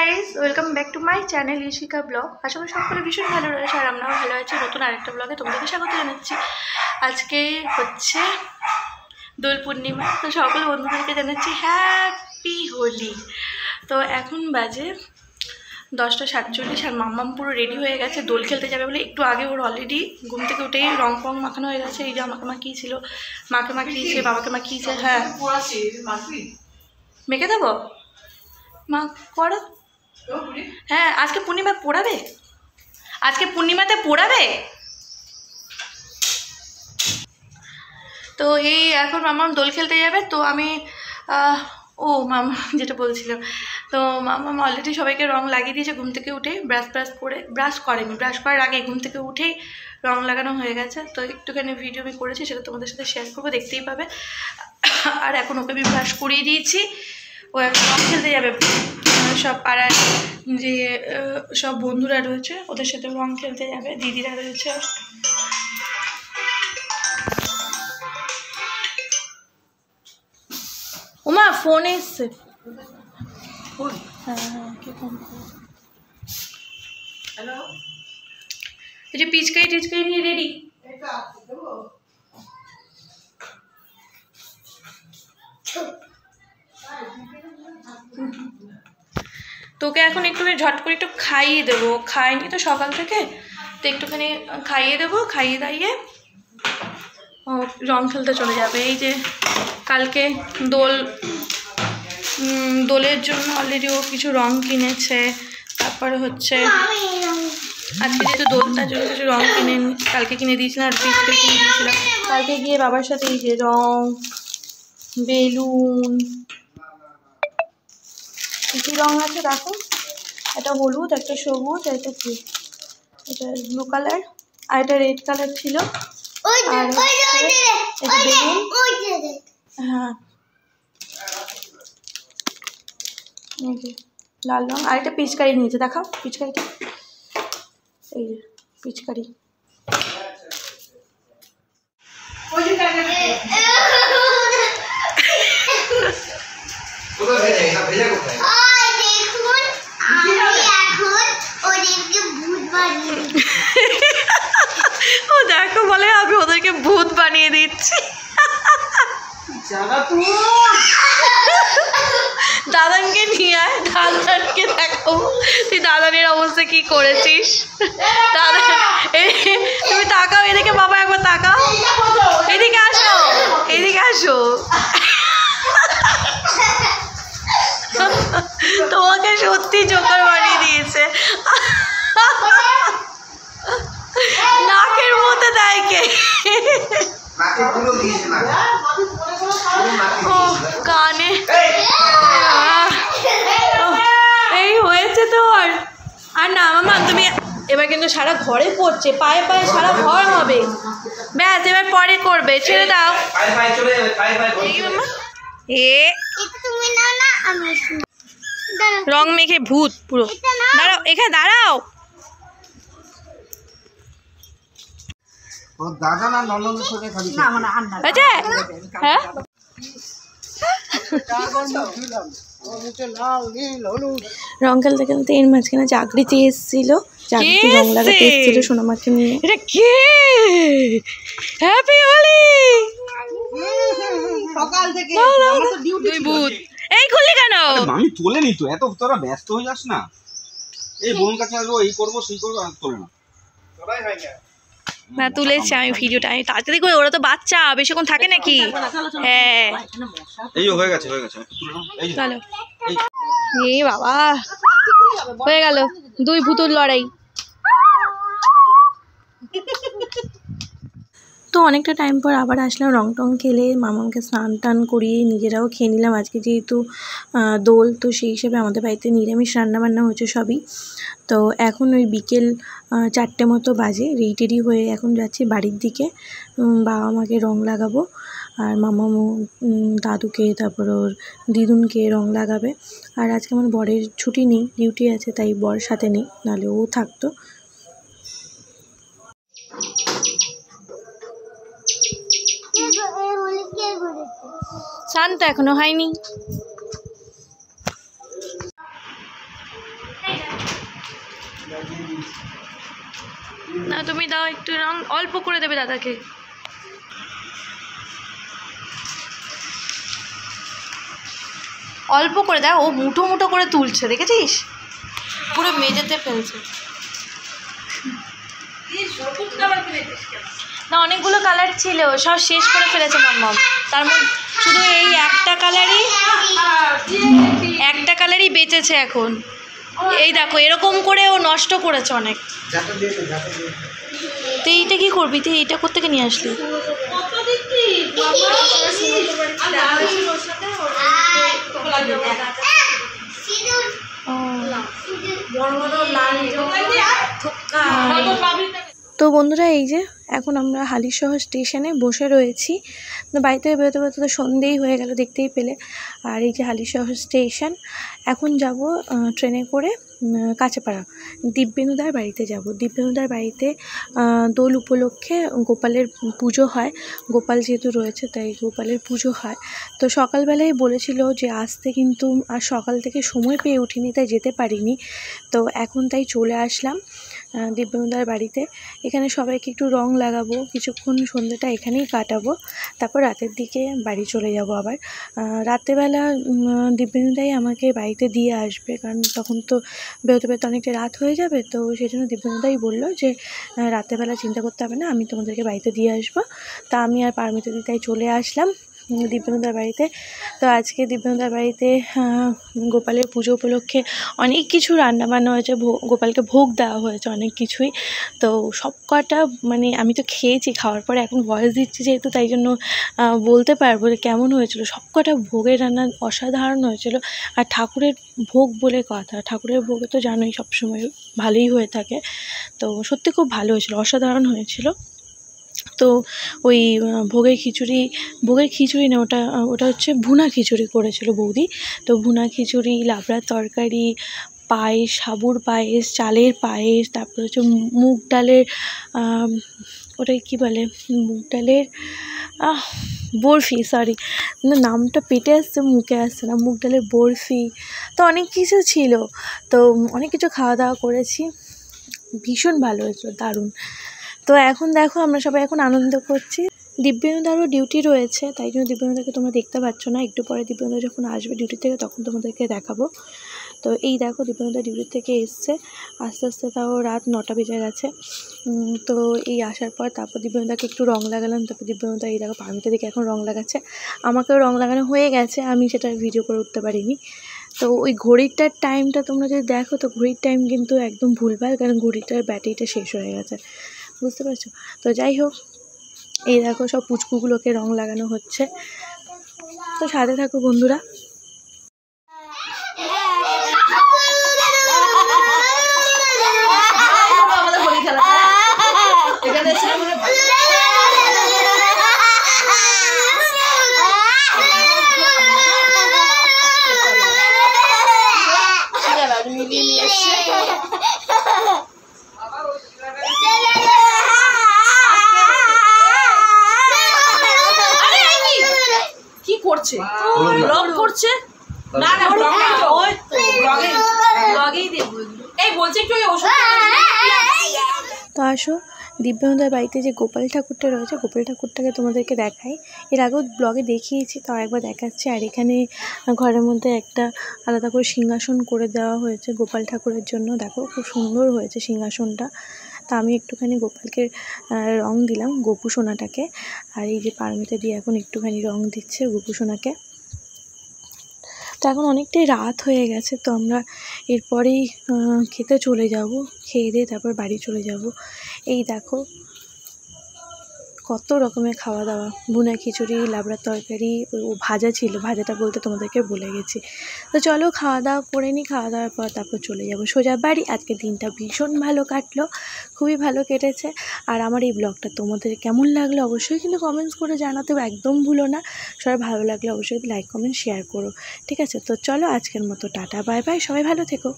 Guys welcome back to my channel Ishika blog আশা করি সকলে ভীষণ ভালো রয়েছে আর আমরাও ভালো আছি নতুন আরেকটা ব্লগে তোমাদেরকে স্বাগত জানাচ্ছি। আজকে হচ্ছে দোল পূর্ণিমা তো সকল বন্ধুদেরকে জানাচ্ছি হ্যাপি হোলি। তো এখন বাজে দশটা সাতচল্লিশ আর মাম্মাম পুরো রেডি হয়ে গেছে দোল খেলতে যাবে বলে একটু আগে ওর অলরেডি ঘুম থেকে উঠেই রং ফং মাখানো হয়ে গেছে এই যে আমাকে মাখিয়েছিল মাকে মাখিয়েছে বাবাকে মাখিয়েছে হ্যাঁ। মেখে দেবো? মা করো। হ্যাঁ আজকে পূর্ণিমা পড়াবে? আজকে পূর্ণিমাতে পড়াবে? তো এই এখন মামা দোল খেলতে যাবে, তো আমি ও মামা, যেটা বলছিলাম, তো মামা অলরেডি সবাইকে রং লাগিয়ে দিয়েছে ঘুম থেকে উঠে ব্রাশ ব্রাশ করে ব্রাশ করেনি ব্রাশ করার আগে ঘুম থেকে উঠেই রং লাগানো হয়ে গেছে, তো একটুখানি ভিডিও আমি করেছি, সেটা তোমাদের সাথে শেয়ার করব, দেখতেই পাবে। আর এখন ওকে আমি ব্রাশ করিয়ে দিয়েছি, ও এখন রং খেলতে যাবে। আহ, সব পাড়ার যে সব বন্ধুরা রয়েছে ওদের সাথে রং খেলতে যাবে দিদিরা রয়েছে। ওমা ফোন এসছে? এই যে পিচকাই টিচকাই নিয়ে রেডি তোকে এখন একটুখানি ঝট করে একটু খাইয়ে দেবো। খাইনি তো সকাল থেকে, তো একটুখানি খাইয়ে দেবো, খাইয়ে দাইয়ে, ও, রং খেলতে চলে যাবে। এই যে কালকে দোল দোলের জন্য অলরেডি ও কিছু রং কিনেছে। তারপরে হচ্ছে আজকে যেহেতু দোল তার জন্য কিছু রং কিনে কালকে কিনে দিয়েছিলাম আর পিসকে কিনে দিয়েছিলাম কালকে গিয়ে বাবার সাথে এই যে রং, বেলুন কী কী রং আছে দেখো একটা হলুদ একটা সবুজ একটা কি এটা ব্লু কালার আর এটা রেড কালার ছিল আর এটা হ্যাঁ লাল রঙ আর একটা পিচকারি নিয়েছে দেখাও পিচকারিটা এই যে পিচকারি কোথায় ভেজা এটা ভেজা কোথায় ও দেখো বলে আমি ওদেরকে ভূত বানিয়ে দিচ্ছি দাদানকে নিয়ে আয়, দাদানকে দেখাবো তুই দাদানের অবস্থা কি করেছিস? দাদা তুমি তাকাও, এদিকে বাবা একবার তাকাও। এদিকে আসো এদিকে আসো। তোমাকে সত্যি জোকার বানিয়ে দিয়েছে নাকের মধ্যে দেয় কে নাকে পুরো দিয়েছে না পুরো নাকে ও দিয়েছে কানে এই, আহ, ও, এই হয়েছে তোর আর না মামা তুমি এবার কিন্তু সারা ঘরে পড়ছে পায়ে পায়ে সারা ঘর হবে। ব্যাস এবার পরে করবে। ছেড়ে দাও। এ। রং মেখে ভূত পুরো। দাঁড়াও এখানে দাঁড়াও। ও দাদা না ননদের সাথে খালি হয়েছে হ্যাঁ? রং খেলতে খেলতে এর মাঝখানে চাকরিতে এসেছিল। চাকরিতে রং লাগাতে এসেছিল সোনামাকে নিয়ে? এটা কে? হ্যাপি হোলি সকাল থেকে দুই ভূত। এই খুললি কেন? আমি তোলেনি তো। এত তোরা ব্যস্ত হয়ে যাস না। এই বোন কাছে আসব এই করব সেই করব আর তোলে না। না তুলেছি আমি ভিডিওটা। আমি তাড়াতাড়ি করে ওরা তো বাচ্চা বেশিক্ষণ থাকে নাকি? হ্যাঁ। এই হয়ে গেছে হয়ে গেছে। তুলে নাও। এই যে। চলো। এই এই বাবা হয়ে গেল। দুই ভূতুর লড়াই। তো অনেকটা টাইম পর আবার আসলাম রং টং খেলে মামাকে স্নান টান করিয়ে নিজেরাও খেয়ে নিলাম। আজকে যেহেতু দোল, তো সেই হিসেবে আমাদের বাড়িতে নিরামিষ রান্নাবান্না হচ্ছে সবই। তো এখন ওই বিকেল চারটে মতো বাজে রেডি হয়ে এখন যাচ্ছি বাড়ির দিকে। বাবা মাকে রং লাগাবো আর মামামু দাদুকে, তারপর ওর দিদুনকে রং লাগাবে। আর আজকে আমার বরের ছুটি নেই, ডিউটি আছে, তাই বর সাথে নেই, নাহলে ও থাকতো। স্নান তো এখনও হয়নি। না তুমি দাও একটু রং অল্প করে দেবে দাদাকে। অল্প করে দাও ও মুঠো মুঠো করে তুলছে দেখেছিস? পুরো মেঝেতে ফেলছে। না অনেকগুলো কালার ছিল সব শেষ করে ফেলেছে মাম্মাম। তার মধ্যে শুধু এই একটা কালারই একটা কালারই বেঁচেছে এখন। এই দেখো এরকম করে ও নষ্ট করেছে অনেক। যাতে দিয়েছে যাতে দিয়েছে তো এইটা কি করবি? তুই এইটা কোথেকে নিয়ে আসলি? তো বন্ধুরা এই যে এখন আমরা হালিশহর স্টেশনে বসে রয়েছি। বাড়িতে বেরোতে বেরোতে তো সন্ধেই হয়ে গেল দেখতেই পেলে। আর এই যে হালিশহর স্টেশন এখন যাব ট্রেনে করে উম, কাঁচাপাড়া। দিব্যেনুদার বাড়িতে যাব। দিব্যেনুদার বাড়িতে দোল উপলক্ষে গোপালের পুজো হয়। গোপাল যেহেতু রয়েছে তাই গোপালের পুজো হয়। তো সকালবেলায় বলেছিল যে আসতে কিন্তু আর সকাল থেকে সময় পেয়ে উঠিনি তাই যেতে পারিনি। তো এখন তাই চলে আসলাম। দিব্যেন্দুদার বাড়িতে। এখানে সবাইকে একটু রং লাগাবো কিছুক্ষণ সন্ধ্যেটা এখানেই কাটাবো তারপর রাতের দিকে বাড়ি চলে যাব আবার। উম, দিব্যেন্দুদাই আমাকে বাড়িতে দিয়ে আসবে কারণ তখন তো বেরোতে বেরোতে অনেকটা রাত হয়ে যাবে তো সেই জন্য দিব্যেন্দুদাই বলল যে রাত্রেবেলা চিন্তা করতে হবে না আমি তোমাদেরকে বাড়িতে দিয়ে আসব। তা আমি আর পারমিতা দিদাই চলে আসলাম। দিব্যেন্দুদার বাড়িতে। তো আজকে দিব্যেন্দুদার বাড়িতে গোপালের পুজো উপলক্ষে অনেক কিছু রান্না বান্না হয়েছে গোপালকে ভোগ দেওয়া হয়েছে অনেক কিছুই। তো সব কটা মানে আমি তো খেয়েছি, খাওয়ার পরে এখন ভয়েস দিচ্ছি যেহেতু, তাই জন্য বলতে পারব যে কেমন হয়েছিল। সব কটা ভোগের রান্না অসাধারণ হয়েছিল। আর ঠাকুরের ভোগ বলে কথা, ঠাকুরের ভোগে তো জানোই সবসময় ভালোই হয়ে থাকে। তো সত্যি খুব ভালো হয়েছিল, অসাধারণ হয়েছিল। তো ওই ভোগের খিচুড়ি ভোগের খিচুড়ি না, ওটা ওটা হচ্ছে ভুনা খিচুড়ি করেছিল বৌদি। তো ভুনা খিচুড়ি, লাবড়ার তরকারি, পায়েস, সাবুর পায়েস, চালের পায়েস, তারপর হচ্ছে মুগ ডালের ওটাকে কী বলে? মুগ ডালের বরফি সরি নামটা পেটে আসছে, মুখে আসছে না, মুগ ডালের বরফি। তো অনেক কিছু ছিল। তো অনেক কিছু খাওয়া দাওয়া করেছি। ভীষণ ভালো হয়েছিল, দারুণ। তো এখন দেখো, আমরা সবাই এখন আনন্দ করছি। দিব্যেন্দুদারও ডিউটি রয়েছে, তাই জন্য দিব্যেন্দুদাকে তোমরা দেখতে পাচ্ছ না। একটু পরে দিব্যেন্দু যখন আসবে ডিউটি থেকে, তখন তোমাদেরকে দেখাবো। তো এই দেখো, দিব্যেন্দুদা ডিউটি থেকে এসছে। আস্তে আস্তে তাও রাত নটা বেজে গেছে। তো এই আসার পর তারপর দিব্যেন্দুদাকে একটু রং লাগালাম। তারপর দিব্যেন্দুদা, এই দেখো, পারমিতা দিকে এখন রং লাগাচ্ছে। আমাকেও রং লাগানো হয়ে গেছে, আমি সেটা ভিডিও করে উঠতে পারিনি। তো ওই ঘড়িটার টাইমটা তোমরা যদি দেখো, তো ঘড়ির টাইম কিন্তু একদম ভুলভাল, কারণ ঘড়িটার ব্যাটারিটা শেষ হয়ে গেছে। বুঝতে পারছ? তো যাই হোক, এই দেখো সব পুচকুগুলোকে রং লাগানো হচ্ছে। তো সাথে থাকো বন্ধুরা। করছে? ব্লগ করছে? না না ব্লগ ওই তো ব্লগে ব্লগেই দেখব এই বলছি একটু ওষুধ তো আসো দিব্যানন্দার বাড়িতে যে গোপাল ঠাকুরটা রয়েছে গোপাল ঠাকুরটাকে তোমাদেরকে দেখাই। এর আগেও ব্লগে দেখিয়েছি তাও একবার দেখাচ্ছি। আর এখানে ঘরের মধ্যে একটা আলাদা করে সিংহাসন করে দেওয়া হয়েছে গোপাল ঠাকুরের জন্য। দেখো খুব সুন্দর হয়েছে সিংহাসনটা। তা আমি একটুখানি গোপালকে রং দিলাম গোপু সোনাটাকে। আর এই যে পারমিতা দিয়ে এখন একটুখানি রং দিচ্ছে গোপু সোনাকে। তো এখন অনেকটাই রাত হয়ে গেছে, তো আমরা এরপরেই খেতে চলে যাব, খেয়ে দিয়ে তারপর বাড়ি চলে যাব। এই দেখো কত রকমের খাওয়া দাওয়া ভুনা খিচুড়ি, লাবড়ার তরকারি, ও- ও ভাজা ছিল, ভাজাটা বলতে তোমাদেরকে বলে গেছি। তো চলো খাওয়া দাওয়া করে নিই খাওয়া দাওয়ার পর তারপর চলে যাব সোজা বাড়ি। আজকে দিনটা ভীষণ ভালো কাটলো, খুবই ভালো কেটেছে। আর আমার এই ব্লগটা তোমাদের কেমন লাগল অবশ্যই কিন্তু কমেন্টস করে জানাতে একদম ভুলো না। সবাই ভালো লাগলে অবশ্যই লাইক কমেন্ট শেয়ার করো। ঠিক আছে? তো চলো আজকের মতো টাটা বাই বাই সবাই ভালো থেকো।